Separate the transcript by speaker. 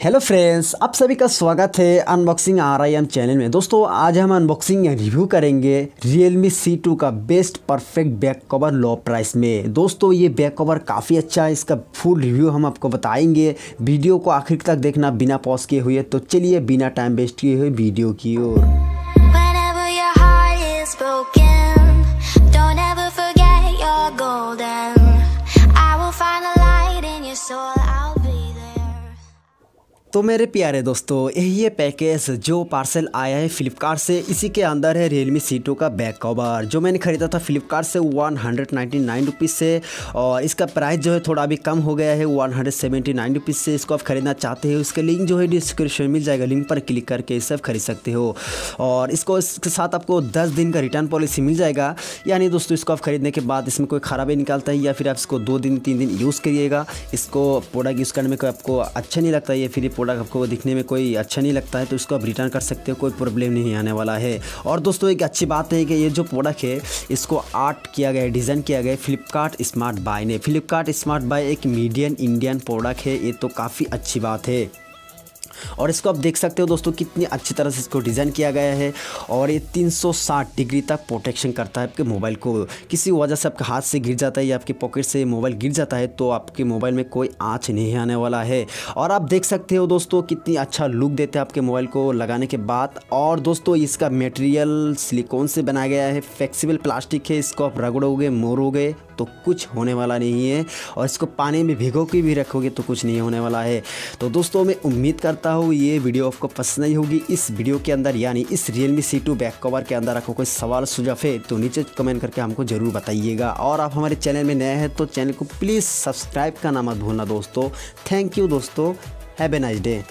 Speaker 1: Hello friends आप सभी का स्वागत है unboxing R I M channel में। दोस्तों, आज हम अनबॉक्सिंग रिव्यू करेंगे रियलमी सी टू का best perfect back cover low price में। दोस्तों, ये बैक कवर काफ़ी अच्छा है, इसका फुल रिव्यू हम आपको बताएँगे। वीडियो को आखिर तक देखना बिना पॉज किए हुए तो चलिए बिना टाइम वेस्ट किए हुए वीडियो की ओर। तो मेरे प्यारे दोस्तों, यही है पैकेज जो पार्सल आया है फ्लिपकार्ट से। इसी के अंदर है रियलमी सी टू का बैक कवर जो मैंने ख़रीदा था फ्लिपकार्ट से one hundred ninety nine rupees से और इसका प्राइस जो है थोड़ा अभी कम हो गया है one hundred seventy nine rupees से। इसको आप ख़रीदना चाहते हो उसका लिंक जो है डिस्क्रिप्शन में मिल जाएगा लिंक पर क्लिक करके सब खरीद सकते हो। और इसको इसके साथ आपको दस दिन का रिटर्न पॉलिसी मिल जाएगा। यानी दोस्तों, इसको आप खरीदने के बाद इसमें कोई ख़राबी निकालता है या फिर आप इसको दो दिन, तीन दिन यूज़ करिएगा। इसको प्रोडक्ट यूज़ करने में कोई आपको अच्छा नहीं लगता या फिर प्रोडक्ट आपको दिखने में कोई अच्छा नहीं लगता है तो इसको आप रिटर्न कर सकते हो, कोई प्रॉब्लम नहीं आने वाला है। और दोस्तों, एक अच्छी बात है कि ये जो प्रोडक्ट है, इसको आर्ट किया गया डिज़ाइन किया गया फ्लिपकार्ट स्मार्ट बाय ने। फ्लिपकार्ट स्मार्ट बाय एक मीडियन इंडियन प्रोडक्ट है, ये तो काफ़ी अच्छी बात है। और इसको आप देख सकते हो दोस्तों, कितनी अच्छी तरह से इसको डिज़ाइन किया गया है और ये 360 डिग्री तक प्रोटेक्शन करता है आपके मोबाइल को। किसी वजह से आपके हाथ से गिर जाता है या आपके पॉकेट से मोबाइल गिर जाता है तो आपके मोबाइल में कोई आँच नहीं आने वाला है। और आप देख सकते हो दोस्तों, कितनी अच्छा लुक देते हैं आपके मोबाइल को लगाने के बाद। और दोस्तों, इसका मेटेरियल सिलिकॉन से बनाया गया है, फ्लेक्सिबल प्लास्टिक है, इसको आप रगड़ोगे, मोरोगे तो कुछ होने वाला नहीं है और इसको पानी में भिगो के भी रखोगे तो कुछ नहीं होने वाला है। तो दोस्तों, मैं उम्मीद करता हूँ ये वीडियो आपको पसंद नहीं होगी। इस वीडियो के अंदर, यानी इस Realme C two back cover के अंदर आपको कोई सवाल, सुझाव है तो नीचे कमेंट करके हमको ज़रूर बताइएगा। और आप हमारे चैनल में नए हैं तो चैनल को प्लीज़ सब्सक्राइब करना मत भूलना दोस्तों। थैंक यू दोस्तों। Have nice day